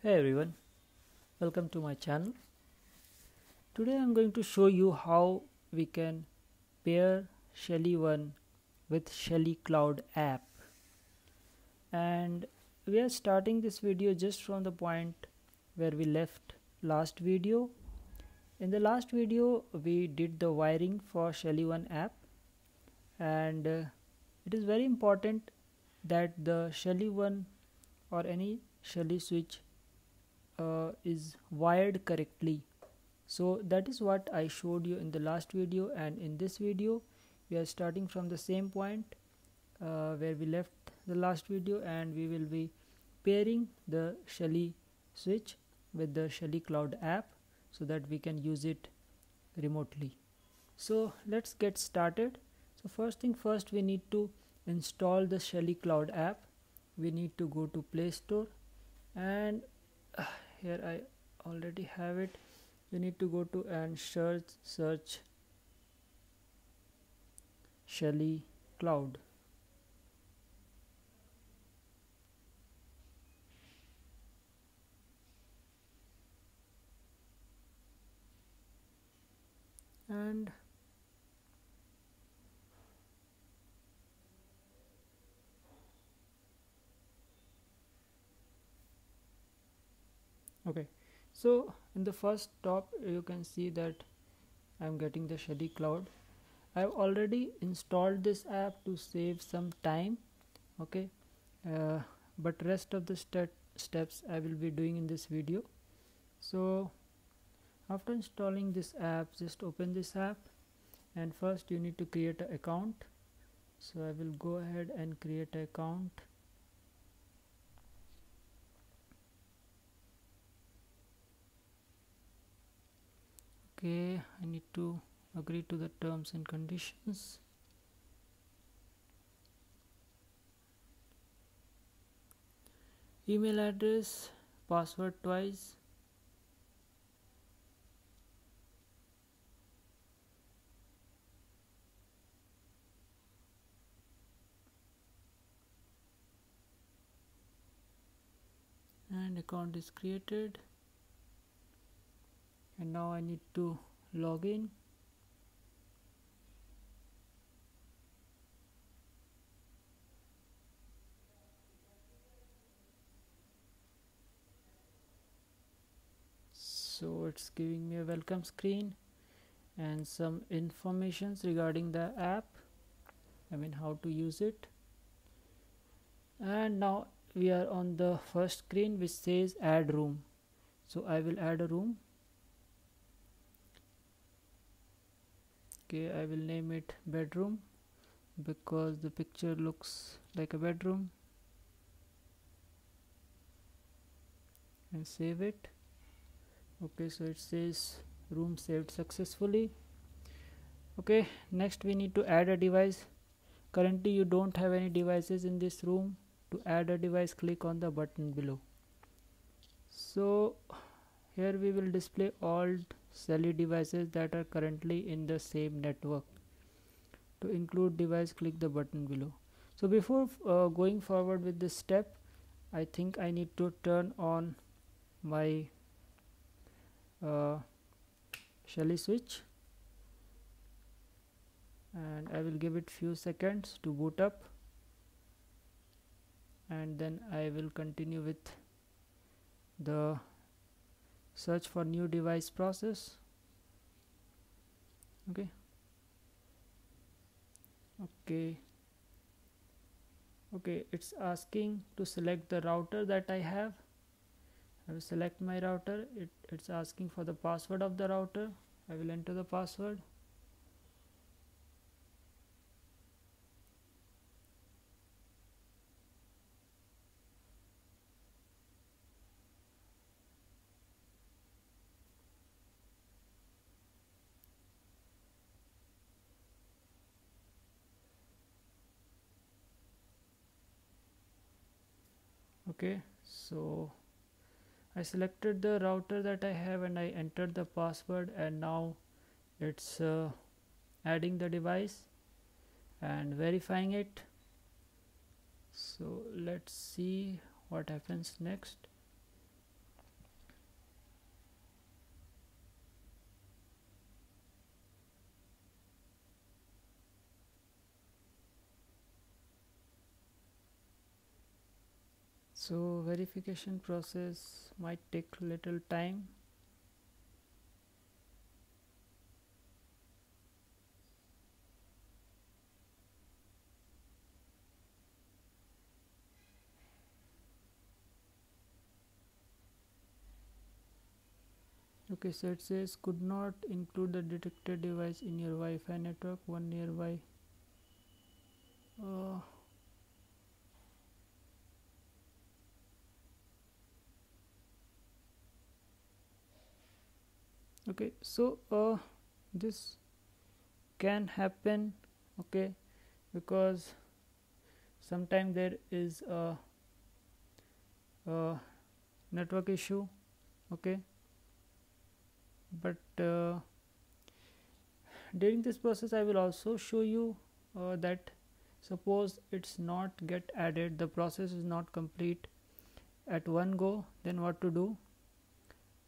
Hey everyone, welcome to my channel. Today I'm going to show you how we can pair Shelly 1 with Shelly Cloud app. And we are starting this video just from the point where we left last video. In the last video we did the wiring for Shelly 1 app and uh, it is very important that the Shelly 1 or any Shelly switch uh, is wired correctly. So that is what I showed you in the last video and in this video. We are starting from the same point uh, where we left the last video and we will be pairing the Shelly switch with the Shelly Cloud app so that we can use it remotely. So let's get started. So first thing first we need to install the Shelly Cloud app. We need to go to Play Store and uh, here I already have it. You need to go to and search search Shelly Cloud. And okay. So in the first top you can see that I'm getting the Shelly cloud. I've already installed this app to save some time okay? Uh, but rest of the steps I will be doing in this video. So after installing this app just open this app. And first you need to create an account. So I will go ahead and create an account okay I need to agree to the terms and conditions. Email address password twice. And account is created and now I need to log in. So it's giving me a welcome screen and some informations regarding the app. I mean how to use it. And now we are on the first screen which says add room. So I will add a room okay I will name it bedroom because the picture looks like a bedroom. And save it. Okay so it says room saved successfully. Okay next we need to add a device. Currently you don't have any devices in this room. To add a device click on the button below. So here we will display all Shelly devices that are currently in the same network. To include device click the button below. So before uh, going forward with this step I think I need to turn on my uh, Shelly switch and I will give it few seconds to boot up and then I will continue with the search for new device process. Okay. Okay. Okay it's asking to select the router that I have. I will select my router. It, it's asking for the password of the router. I will enter the password okay so I selected the router that I have and I entered the password and now it's uh, adding the device and verifying it. So let's see what happens next so verification process might take little time. Okay so it says could not include the detected device in your Wi-Fi network. One nearby uh, okay so uh, this can happen okay because sometimes there is a, a network issue okay but uh, during this process I will also show you uh, that suppose it's not get added the process is not complete at one go then what to do?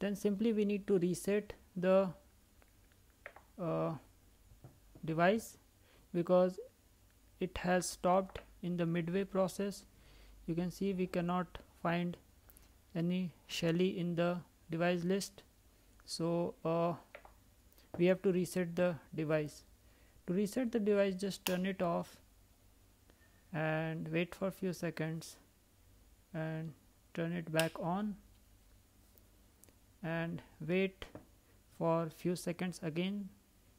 Then simply we need to reset the uh, device because it has stopped in the midway process. You can see we cannot find any Shelly in the device list. So uh, we have to reset the device. To reset the device just turn it off and wait for a few seconds and turn it back on and wait for few seconds again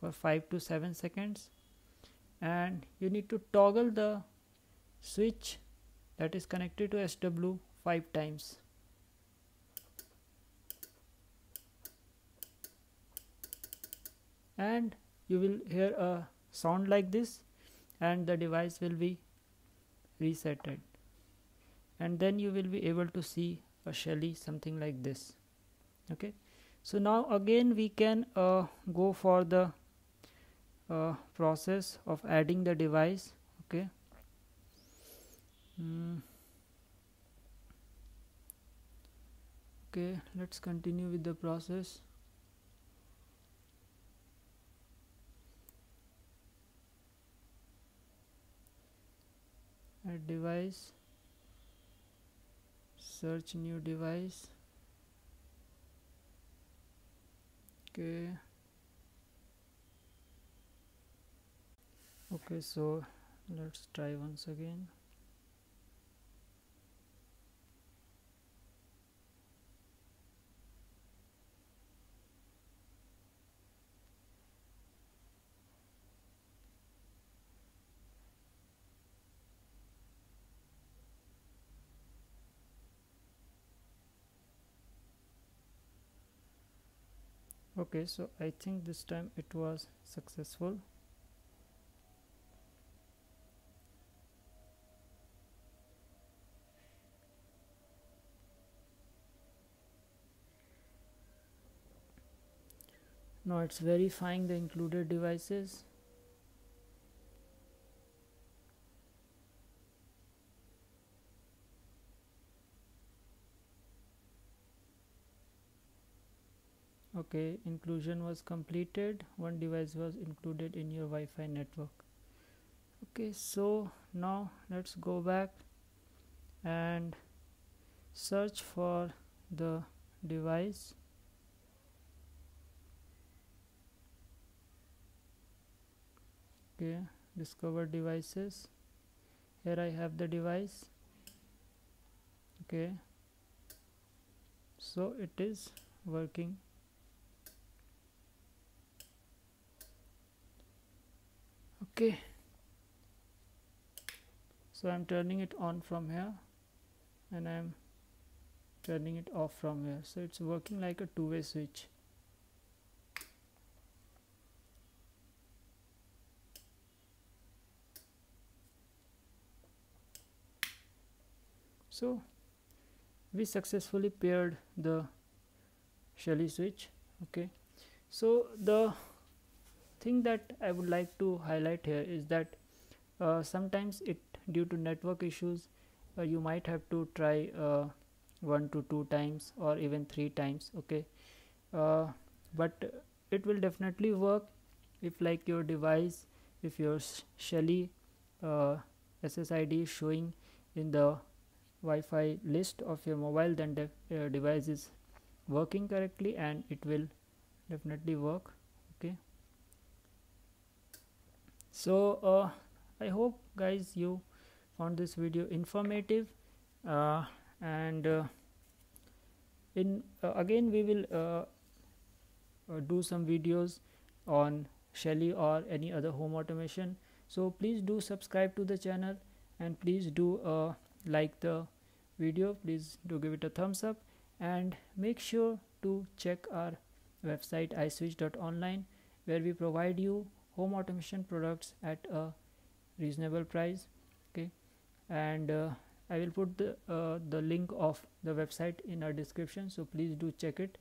for 5 to 7 seconds. And you need to toggle the switch that is connected to SW 5 times. And you will hear a sound like this and the device will be resetted. And then you will be able to see a Shelly something like this. Okay so now again we can uh, go for the uh, process of adding the device okay? Mm. okay let's continue with the process. Add device. Search new device okay okay so let's try once again okay so I think this time it was successful. Now it's verifying the included devices okay inclusion was completed. One device was included in your Wi-Fi network. Okay so now let's go back and search for the device. Okay discover devices. Here I have the device. Okay so it is working okay. So I'm turning it on from here and I'm turning it off from here. So it's working like a two-way switch. So we successfully paired the Shelly switch. Okay. So the thing that I would like to highlight here is that uh, sometimes it due to network issues uh, you might have to try uh, one to two times or even three times okay? Uh, but it will definitely work if like your device if your Shelly uh, SSID is showing in the Wi-Fi list of your mobile then the device is working correctly and it will definitely work okay so uh, I hope guys you found this video informative uh, and uh, in uh, again we will uh, uh, do some videos on Shelly or any other home automation. So please do subscribe to the channel and please do like the video. Please do give it a thumbs up and make sure to check our website iswitch.online where we provide you home automation products at a reasonable price okay? And uh, I will put the uh, the link of the website in our description so please do check it.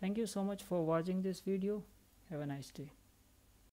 Thank you so much for watching this video. Have a nice day